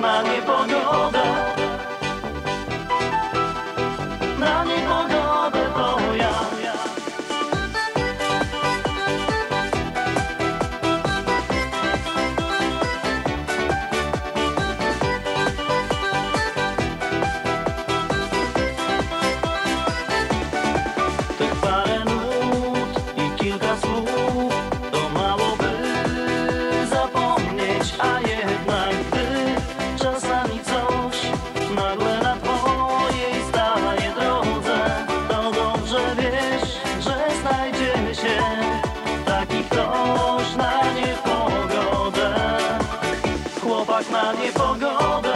mange na niepogodę,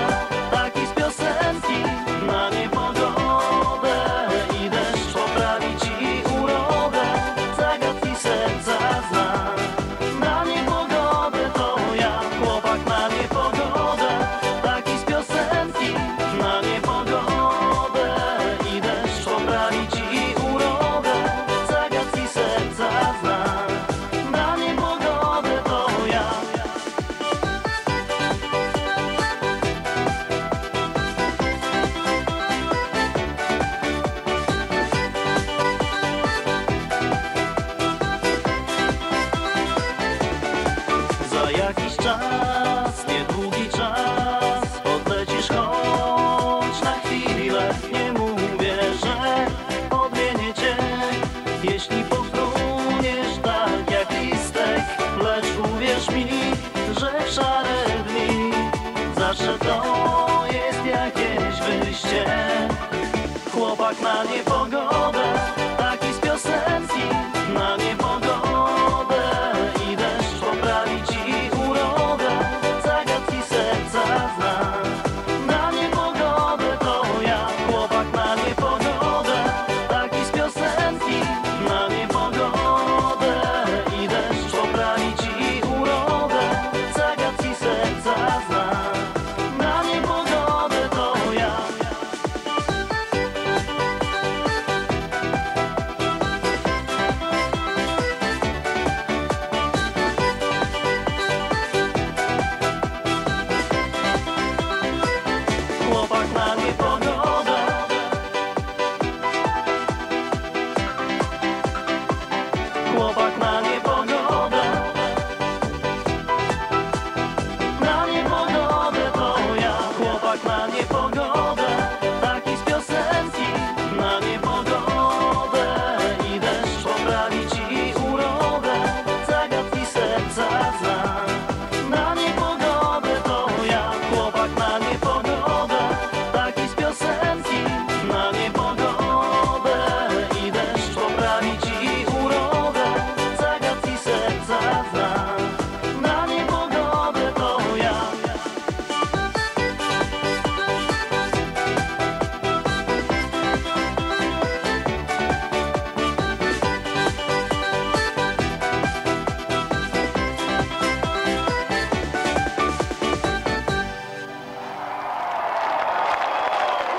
portmonnaie, pongo.